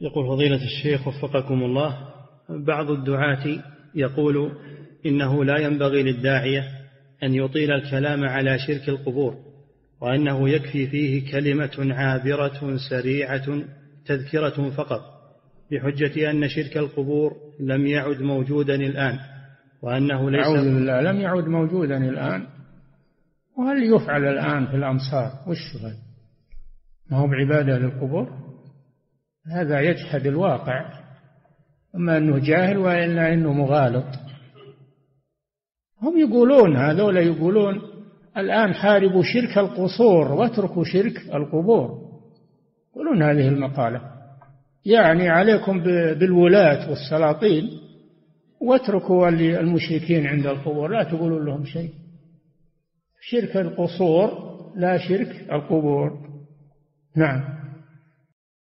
يقول فضيلة الشيخ وفقكم الله بعض الدعاة يقول إنه لا ينبغي للداعية أن يطيل الكلام على شرك القبور وأنه يكفي فيه كلمة عابرة سريعة تذكرة فقط بحجة أن شرك القبور لم يعد موجودا الآن وأنه ليس أعوذ بالله لم يعد موجودا الآن؟ وهل يفعل الآن في الأمصار؟ وش ما هو بعبادة للقبور؟ هذا يجحد الواقع أما أنه جاهل وإلا أنه مغالط. هم يقولون هذول يقولون الآن حاربوا شرك القصور واتركوا شرك القبور. يقولون هذه المقالة. يعني عليكم بالولاة والسلاطين واتركوا المشركين عند القبور. لا تقولوا لهم شيء. شرك القصور لا شرك القبور. نعم.